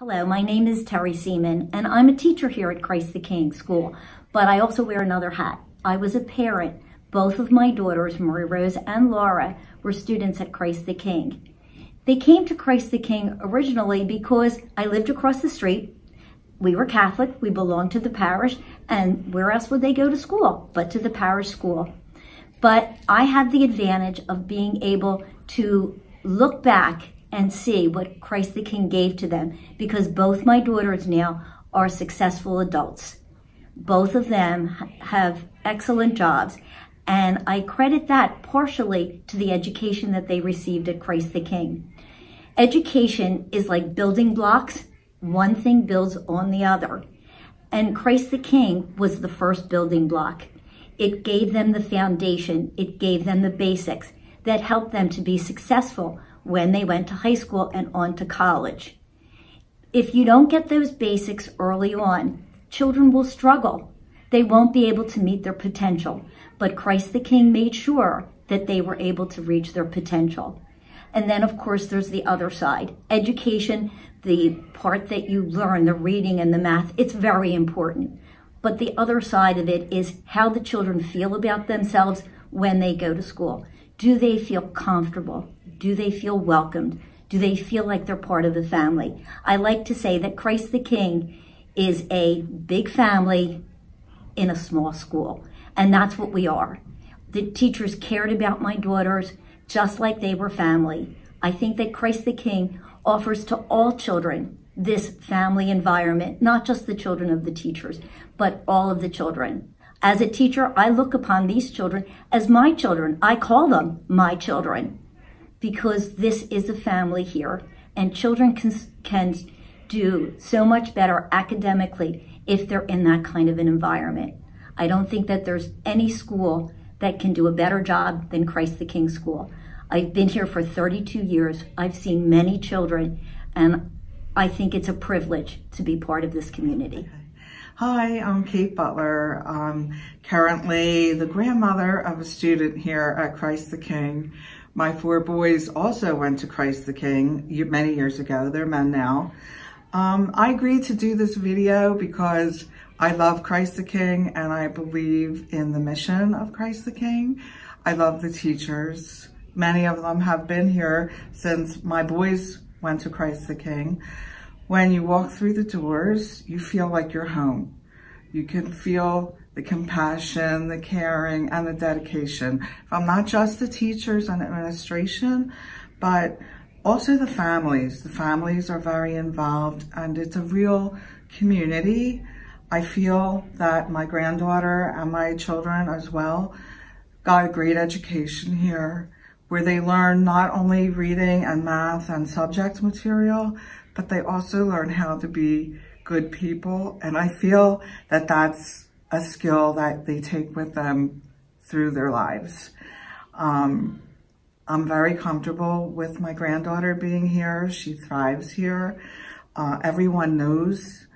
Hello, my name is Terry Seaman, and I'm a teacher here at Christ the King School, but I also wear another hat. I was a parent. Both of my daughters, Marie Rose and Laura, were students at Christ the King. They came to Christ the King originally because I lived across the street. We were Catholic, we belonged to the parish, and where else would they go to school but to the parish school? But I had the advantage of being able to look back and see what Christ the King gave to them because both my daughters now are successful adults. Both of them have excellent jobs. And I credit that partially to the education that they received at Christ the King. Education is like building blocks. One thing builds on the other. And Christ the King was the first building block. It gave them the foundation. It gave them the basics that helped them to be successful when they went to high school and on to college. If you don't get those basics early on, children will struggle. They won't be able to meet their potential. But Christ the King made sure that they were able to reach their potential. And then, of course, there's the other side. Education, the part that you learn, the reading and the math, it's very important. But the other side of it is how the children feel about themselves when they go to school. Do they feel comfortable? Do they feel welcomed? Do they feel like they're part of the family? I like to say that Christ the King is a big family in a small school. And that's what we are. The teachers cared about my daughters just like they were family. I think that Christ the King offers to all children this family environment, not just the children of the teachers, but all of the children. As a teacher, I look upon these children as my children. I call them my children because this is a family here and children can, can do so much better academically if they're in that kind of an environment. I don't think that there's any school that can do a better job than Christ the King School. I've been here for 32 years. I've seen many children, and I think it's a privilege to be part of this community. Hi, I'm Kate Butler. I'm currently the grandmother of a student here at Christ the King. My four boys also went to Christ the King many years ago. They're men now. Um, I agreed to do this video because I love Christ the King and I believe in the mission of Christ the King. I love the teachers. Many of them have been here since my boys went to Christ the King. When you walk through the doors, you feel like you're home. You can feel the compassion, the caring, and the dedication from not just the teachers and administration, but also the families. The families are very involved and it's a real community. I feel that my granddaughter and my children as well got a great education here where they learn not only reading and math and subject material, but they also learn how to be good people. And I feel that that's a skill that they take with them through their lives. Um, I'm very comfortable with my granddaughter being here. She thrives here. Uh, everyone knows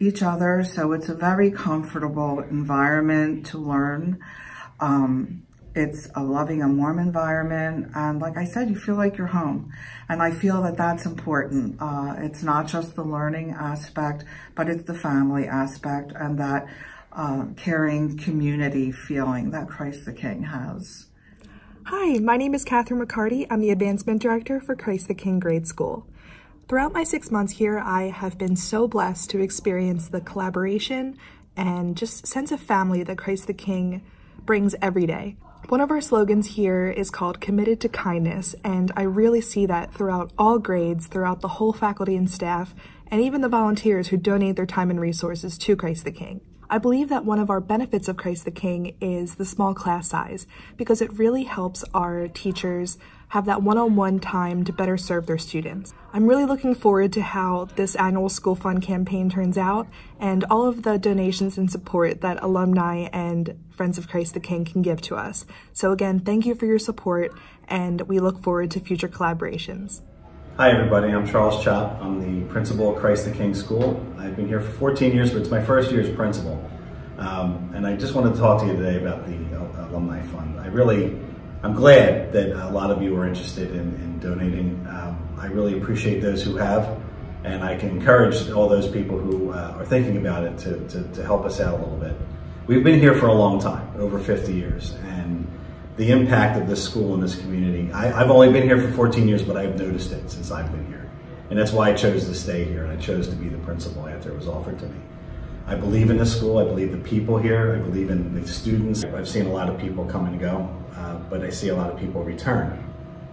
each other, so it's a very comfortable environment to learn. Um, it's a loving and warm environment. And like I said, you feel like you're home. And I feel that that's important. Uh, it's not just the learning aspect, but it's the family aspect and that uh, caring community feeling that Christ the King has. Hi, my name is Catherine McCarty. I'm the Advancement Director for Christ the King Grade School. Throughout my six months here, I have been so blessed to experience the collaboration and just sense of family that Christ the King brings every day. One of our slogans here is called Committed to Kindness, and I really see that throughout all grades, throughout the whole faculty and staff, and even the volunteers who donate their time and resources to Christ the King. I believe that one of our benefits of Christ the King is the small class size because it really helps our teachers have that one-on-one time to better serve their students. I'm really looking forward to how this annual school fund campaign turns out and all of the donations and support that alumni and Friends of Christ the King can give to us. So again, thank you for your support and we look forward to future collaborations. Hi everybody, I'm Charles Chop. I'm the principal at Christ the King School. I've been here for 14 years, but it's my first year as principal. Um, and I just wanted to talk to you today about the Alumni Fund. I really, I'm glad that a lot of you are interested in, in donating. Um, I really appreciate those who have. And I can encourage all those people who uh, are thinking about it to, to, to help us out a little bit. We've been here for a long time, over 50 years, and the impact of this school and this community. I, have only been here for 14 years, but I've noticed it since I've been here. And that's why I chose to stay here and I chose to be the principal after it was offered to me. I believe in this school. I believe the people here. I believe in the students. I've seen a lot of people come and go, uh, but I see a lot of people return.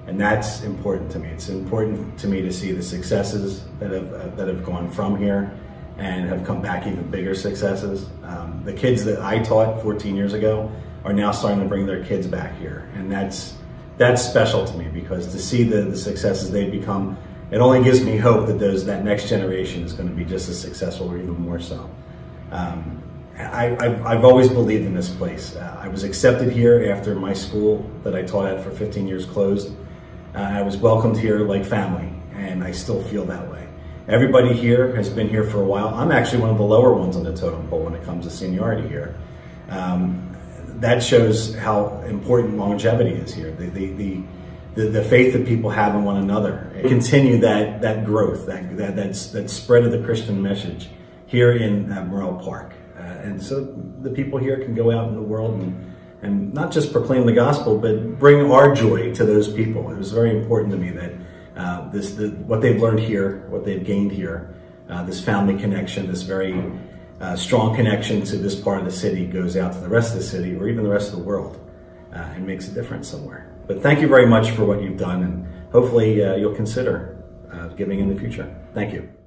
And that's important to me. It's important to me to see the successes that have, uh, that have gone from here and have come back even bigger successes. Um, the kids that I taught 14 years ago are now starting to bring their kids back here. And that's, that's special to me because to see the, the successes they've become, it only gives me hope that those, that next generation is going to be just as successful or even more so. Um, I, have always believed in this place. Uh, I was accepted here after my school that I taught at for 15 years closed. Uh, I was welcomed here like family, and I still feel that way. Everybody here has been here for a while. I'm actually one of the lower ones on the totem pole when it comes to seniority here. Um, that shows how important longevity is here. The, the, the, the, the faith that people have in one another. Continue that, that growth, that, that, that's, that spread of the Christian message here in uh, Morrell Park. Uh, and so the people here can go out in the world and, and not just proclaim the gospel, but bring our joy to those people. It was very important to me that uh, this, the, what they've learned here, what they've gained here, uh, this family connection, this very uh, strong connection to this part of the city goes out to the rest of the city or even the rest of the world uh, and makes a difference somewhere. But thank you very much for what you've done, and hopefully uh, you'll consider giving in the future. Thank you.